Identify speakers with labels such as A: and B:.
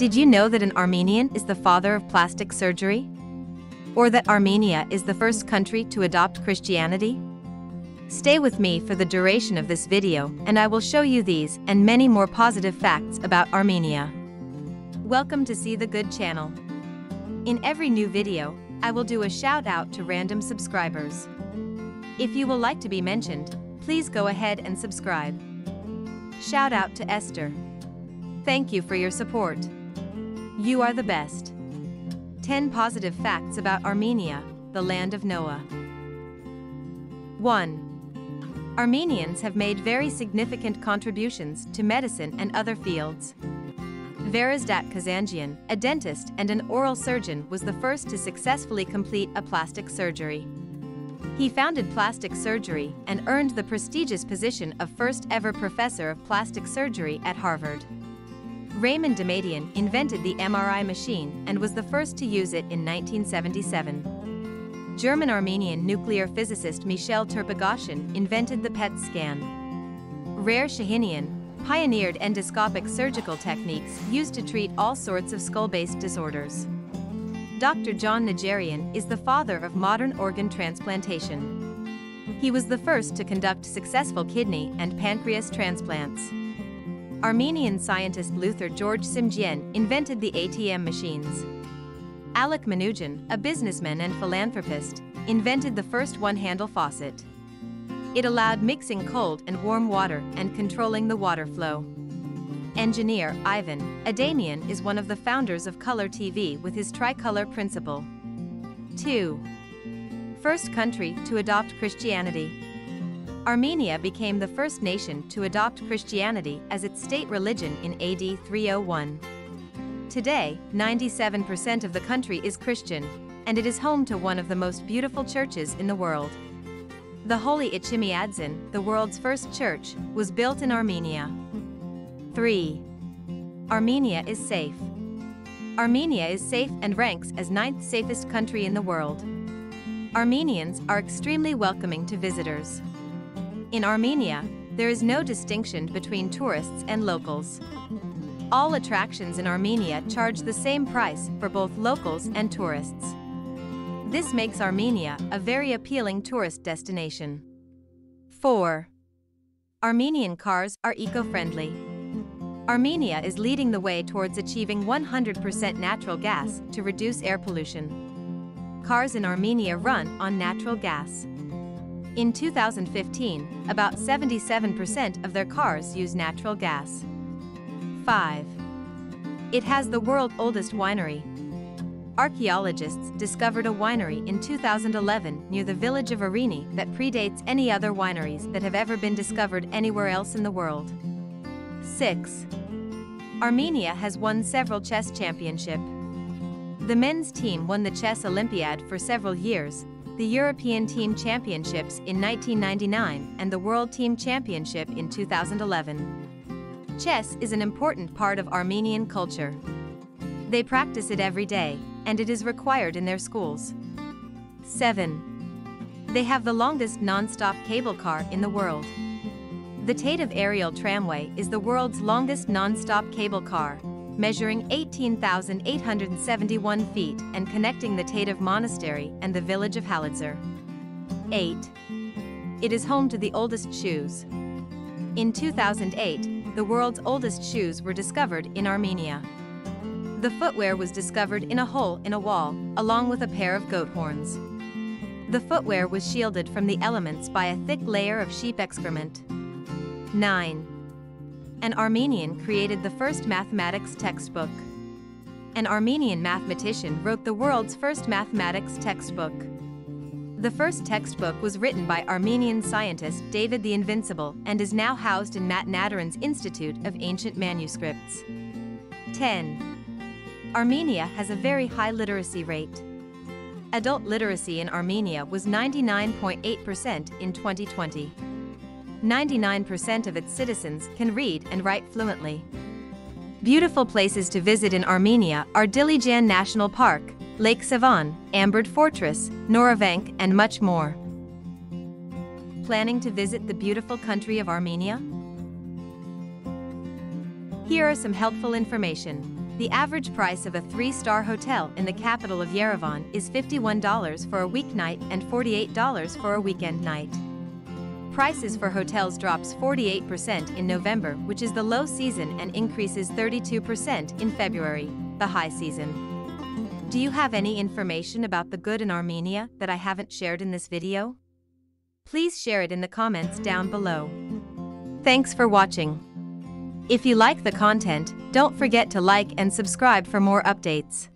A: Did you know that an Armenian is the father of plastic surgery? Or that Armenia is the first country to adopt Christianity? Stay with me for the duration of this video and I will show you these and many more positive facts about Armenia. Welcome to See the Good channel. In every new video, I will do a shout out to random subscribers. If you will like to be mentioned, please go ahead and subscribe. Shout out to Esther. Thank you for your support. You are the best. 10 positive facts about Armenia, the land of Noah. 1. Armenians have made very significant contributions to medicine and other fields. Varazdat Kazanjian, a dentist and an oral surgeon was the first to successfully complete a plastic surgery. He founded plastic surgery and earned the prestigious position of first ever professor of plastic surgery at Harvard. Raymond Damadian invented the MRI machine and was the first to use it in 1977. German-Armenian nuclear physicist Michel Ter-Pogossian invented the PET scan. Hrayr Shahinian pioneered endoscopic surgical techniques used to treat all sorts of skull-based disorders. Dr. John Najarian is the father of modern organ transplantation. He was the first to conduct successful kidney and pancreas transplants. Armenian scientist Luther George Simjian invented the ATM machines. Alek Manoogian, a businessman and philanthropist, invented the first one-handle faucet. It allowed mixing cold and warm water and controlling the water flow. Engineer Ivan Adamian is one of the founders of Color TV with his tricolor principle. 2. First country to adopt Christianity. Armenia became the first nation to adopt Christianity as its state religion in AD 301. Today, 97% of the country is Christian, and it is home to one of the most beautiful churches in the world. The Holy Etchmiadzin, the world's first church, was built in Armenia. 3. Armenia is safe. Armenia is safe and ranks as ninth safest country in the world. Armenians are extremely welcoming to visitors. In Armenia, there is no distinction between tourists and locals. All attractions in Armenia charge the same price for both locals and tourists. This makes Armenia a very appealing tourist destination. 4. Armenian cars are eco-friendly. Armenia is leading the way towards achieving 100% natural gas to reduce air pollution. Cars in Armenia run on natural gas. In 2015, about 77% of their cars use natural gas. 5. It has the world's oldest winery, Archaeologists discovered a winery in 2011 near the village of Areni that predates any other wineries that have ever been discovered anywhere else in the world. 6. Armenia has won several chess championship. The men's team won the Chess Olympiad for several years, the European Team Championships in 1999 and the World Team Championship in 2011. Chess is an important part of Armenian culture. They practice it every day, and it is required in their schools. 7. They have the longest non-stop cable car in the world. The Tatev Aerial Tramway is the world's longest non-stop cable car, measuring 18,871 feet and connecting the Tatev Monastery and the village of Halidzor. 8. It is home to the oldest shoes. In 2008, the world's oldest shoes were discovered in Armenia. The footwear was discovered in a hole in a wall, along with a pair of goat horns. The footwear was shielded from the elements by a thick layer of sheep excrement. 9. An Armenian created the first mathematics textbook. An Armenian mathematician wrote the world's first mathematics textbook. The first textbook was written by Armenian scientist David the Invincible and is now housed in Matenadaran's Institute of Ancient Manuscripts. 10. Armenia has a very high literacy rate. Adult literacy in Armenia was 99.8% in 2020. 99% of its citizens can read and write fluently. Beautiful places to visit in Armenia are Dilijan National Park, Lake Sevan, Amberd Fortress, Noravank, and much more. Planning to visit the beautiful country of Armenia? Here are some helpful information. The average price of a three-star hotel in the capital of Yerevan is $51 for a weeknight and $48 for a weekend night. Prices for hotels drops 48% in November, which is the low season, and increases 32% in February, the high season. Do you have any information about the good in Armenia that I haven't shared in this video? Please share it in the comments down below. Thanks for watching. If you like the content, don't forget to like and subscribe for more updates.